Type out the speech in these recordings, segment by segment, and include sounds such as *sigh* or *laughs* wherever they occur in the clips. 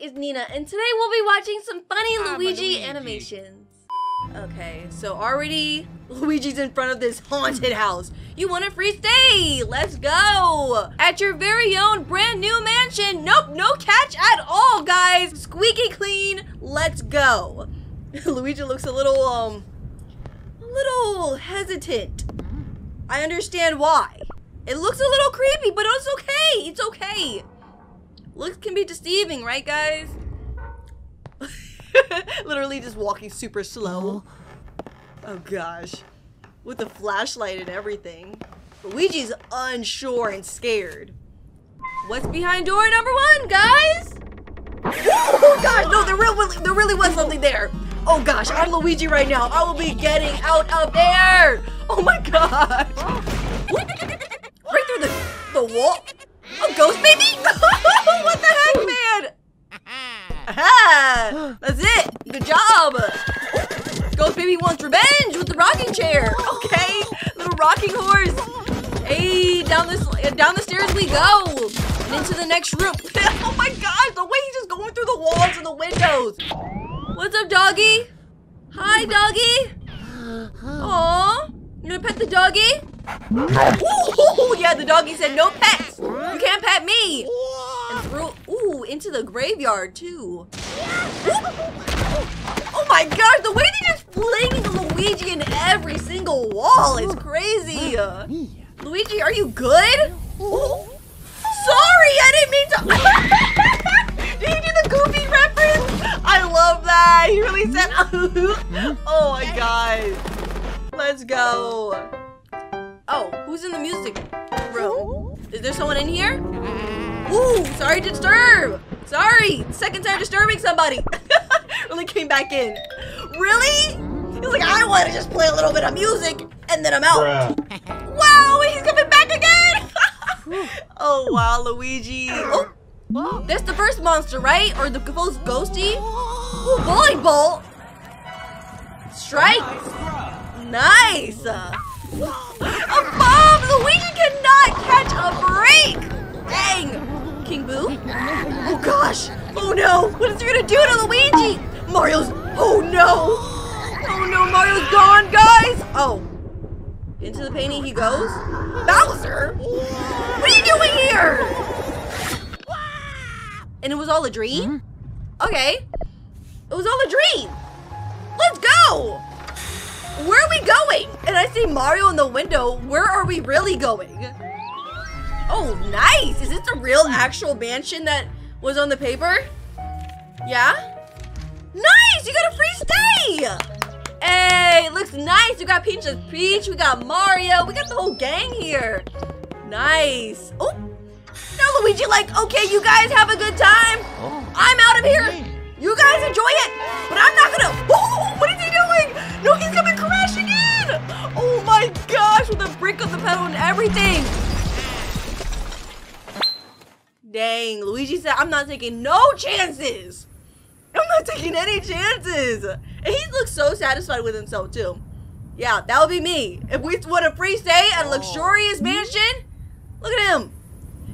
is Nenaa, and today we'll be watching some funny Luigi, Luigi. animations. Okay, so already *laughs* Luigi's in front of this haunted house. You want a free stay? Let's go! At your very own brand new mansion. Nope, no catch at all, guys. Squeaky clean. Let's go. *laughs* Luigi looks a little, um, a little hesitant. I understand why. It looks a little creepy, but it's okay. It's okay. Looks can be deceiving, right, guys? *laughs* Literally just walking super slow. Oh, oh gosh. With the flashlight and everything. Luigi's unsure and scared. What's behind door number one, guys? Oh gosh, no, there really, there really was something there. Oh gosh, I'm Luigi right now. I will be getting out of there. Oh my god. Ghost baby wants revenge with the rocking chair. Okay, little rocking horse. Hey, down this uh, down the stairs we go. And into the next room. *laughs* oh my gosh, the way he's just going through the walls and the windows. What's up, doggy? Hi, doggy. Aw, you gonna pet the doggy? Ooh, yeah, the doggy said no pets. You can't pet me. And threw, ooh, into the graveyard too. Oh my gosh, the way they just fling Luigi in every single wall is crazy. Luigi, are you good? Sorry, I didn't mean to. *laughs* Did he do the goofy reference? I love that. He really said, *laughs* oh my god. Let's go. Oh, who's in the music room? Is there someone in here? Ooh, sorry to disturb. Sorry, second time disturbing somebody. *laughs* really came back in. Really? He's like, I want to just play a little bit of music and then I'm out. *laughs* Wow, he's coming back again. *laughs* oh wow, Luigi. Oh, that's the first monster, right? Or the most ghosty? Ooh, bowling ball. Strike. Nice. A bomb! Luigi cannot catch a break! Dang! King Boo? Oh gosh! Oh no! What is he gonna do to Luigi? Mario's. Oh no! Oh no, Mario's gone, guys! Oh. Into the painting he goes? Bowser? What are you doing here? And it was all a dream? Mm-hmm. Okay. It was all a dream! Let's go! Where are we going? And I see Mario in the window. Where are we really going? Oh, nice. Is this the real hmm. actual mansion that was on the paper? Yeah? Nice! You got a free stay! Hey, it looks nice. You got Peach's Peach. We got Mario. We got the whole gang here. Nice. Oh, now Luigi like, okay, you guys have a good time. Oh. I'm out of here. You guys enjoy it, but I'm not gonna. *laughs* Oh, what is he doing? No, he's coming crashing in. Oh my gosh, with a brick on the pedal and everything. Dang, Luigi said, I'm not taking no chances. I'm not taking any chances. And he looks so satisfied with himself, too. Yeah, that would be me. If we want a free stay at a oh. luxurious mansion, look at him.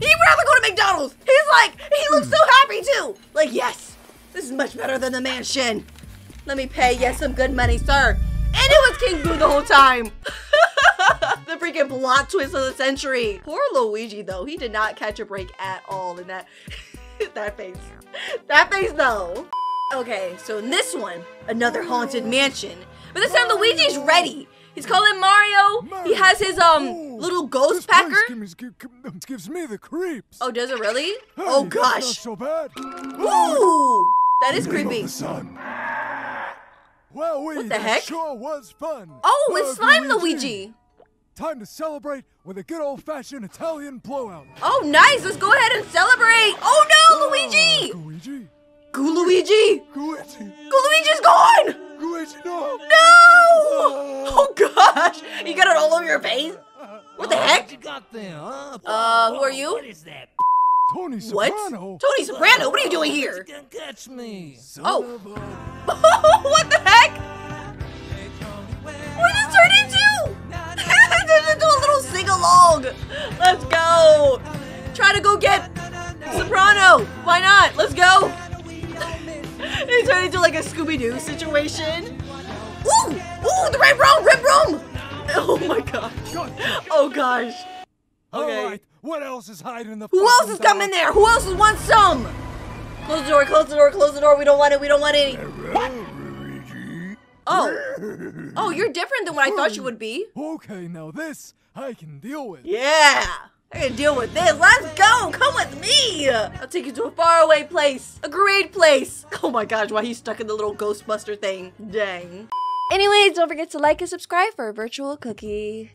He'd rather go to McDonald's. He's like, he looks so happy, too. Like, yes, this is much better than the mansion. Let me pay yes, some good money, sir. And it was King Boo the whole time. *laughs* the freaking plot twist of the century. Poor Luigi, though. He did not catch a break at all in that, *laughs* that face. That face, though. Okay, so in this one, another haunted mansion. But this time Luigi's ready. He's calling Mario. He has his um little ghost packer. Gives, me the creeps. Oh, does it really? Hey, Oh gosh. so bad. Ooh, that is creepy. Well, we What the heck? sure was fun. Oh, it's Uh, slime Luigi. Time to celebrate with a good old-fashioned Italian blowout. Oh, nice. Let's go ahead and celebrate. Oh no, Luigi. Luigi. Goo Luigi. Luigi. Goo Luigi's gone. Luigi, no. No. Oh gosh, you got it all over your face. What the What heck? you got there, huh? Uh, who are you? What is that? Tony What? Soprano. Tony Soprano, what are you doing here? You can catch me. Oh. *laughs* what the heck? What did this turn into? it turned into a little sing-along. Let's go. Try to go get Soprano. Why not? Let's go. Like a Scooby-Doo situation. Ooh! Ooh, the red room! Red room! *laughs* Oh my god. Oh gosh. Okay. All right, what else is hiding in the Who else is coming there? Who else wants some? Close the door, close the door, close the door. We don't want it, we don't want any. Oh. Oh, you're different than what I thought you would be. Okay, now this I can deal with. Yeah. I can deal with this. Let's go. Come with me. I'll take you to a faraway place. A great place. Oh my gosh, why he's stuck in the little Ghostbuster thing. Dang. Anyways, don't forget to like and subscribe for a virtual cookie.